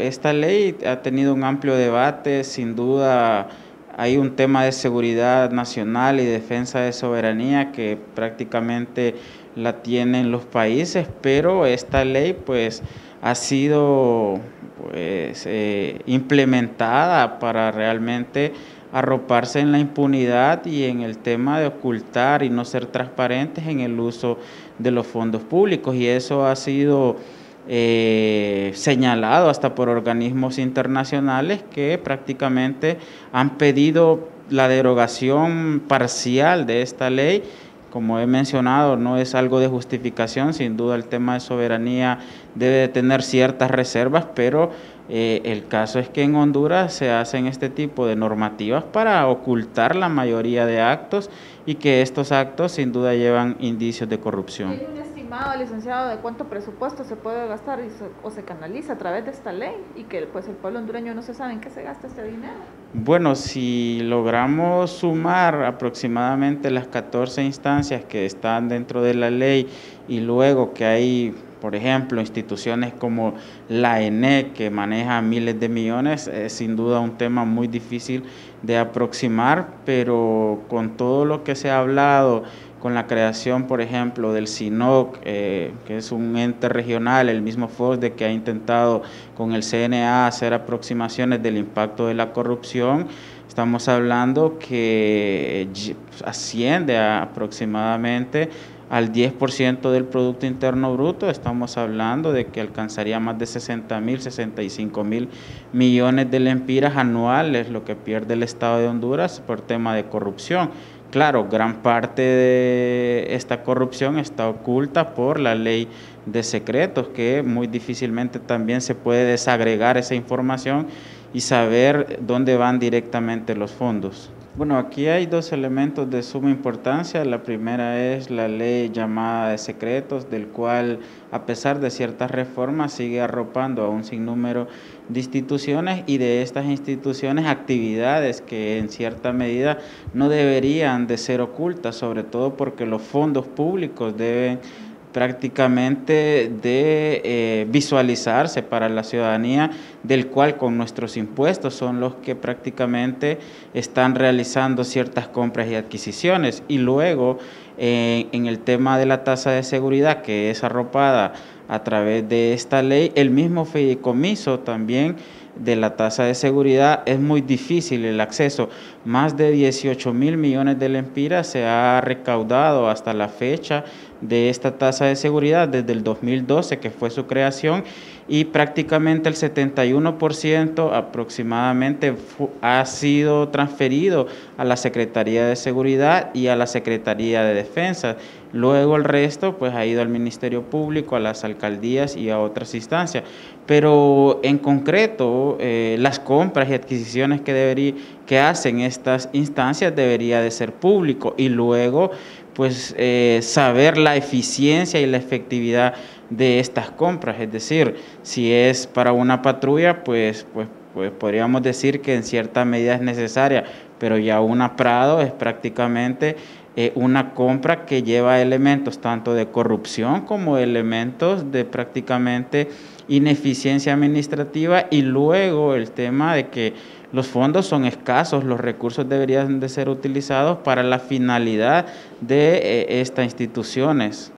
Esta ley ha tenido un amplio debate, sin duda hay un tema de seguridad nacional y defensa de soberanía que prácticamente la tienen los países, pero esta ley pues ha sido pues eh, implementada para realmente arroparse en la impunidad y en el tema de ocultar y no ser transparentes en el uso de los fondos públicos y eso ha sido eh, señalado hasta por organismos internacionales que prácticamente han pedido la derogación parcial de esta ley. Como he mencionado, no es algo de justificación, sin duda el tema de soberanía debe tener ciertas reservas, pero eh, el caso es que en Honduras se hacen este tipo de normativas para ocultar la mayoría de actos y que estos actos sin duda llevan indicios de corrupción licenciado, de cuánto presupuesto se puede gastar o se canaliza a través de esta ley y que pues el pueblo hondureño no se sabe en qué se gasta este dinero? Bueno, si logramos sumar aproximadamente las 14 instancias que están dentro de la ley y luego que hay por ejemplo, instituciones como la ENE, que maneja miles de millones, es sin duda un tema muy difícil de aproximar, pero con todo lo que se ha hablado con la creación, por ejemplo, del SINOC, eh, que es un ente regional, el mismo FOSDE que ha intentado con el CNA hacer aproximaciones del impacto de la corrupción, estamos hablando que asciende aproximadamente al 10% del Producto Interno Bruto, estamos hablando de que alcanzaría más de 60 mil, 65 mil millones de lempiras anuales, lo que pierde el Estado de Honduras por tema de corrupción. Claro, gran parte de esta corrupción está oculta por la ley de secretos, que muy difícilmente también se puede desagregar esa información y saber dónde van directamente los fondos. Bueno, aquí hay dos elementos de suma importancia. La primera es la ley llamada de secretos, del cual, a pesar de ciertas reformas, sigue arropando a un sinnúmero de instituciones y de estas instituciones actividades que en cierta medida no deberían de ser ocultas, sobre todo porque los fondos públicos deben prácticamente de eh, visualizarse para la ciudadanía, del cual con nuestros impuestos son los que prácticamente están realizando ciertas compras y adquisiciones. Y luego, eh, en el tema de la tasa de seguridad, que es arropada a través de esta ley, el mismo fideicomiso también de la tasa de seguridad es muy difícil el acceso. Más de 18 mil millones de lempiras se ha recaudado hasta la fecha de esta tasa de seguridad desde el 2012, que fue su creación, y prácticamente el 71% aproximadamente ha sido transferido a la Secretaría de Seguridad y a la Secretaría de Defensa. Luego el resto pues ha ido al Ministerio Público, a las alcaldías y a otras instancias. Pero en concreto, eh, las compras y adquisiciones que, debería, que hacen estas instancias debería de ser público y luego pues eh, saber la eficiencia y la efectividad de estas compras. Es decir, si es para una patrulla, pues, pues, pues podríamos decir que en cierta medida es necesaria, pero ya una Prado es prácticamente eh, una compra que lleva elementos tanto de corrupción como elementos de prácticamente ineficiencia administrativa y luego el tema de que los fondos son escasos, los recursos deberían de ser utilizados para la finalidad de eh, estas instituciones.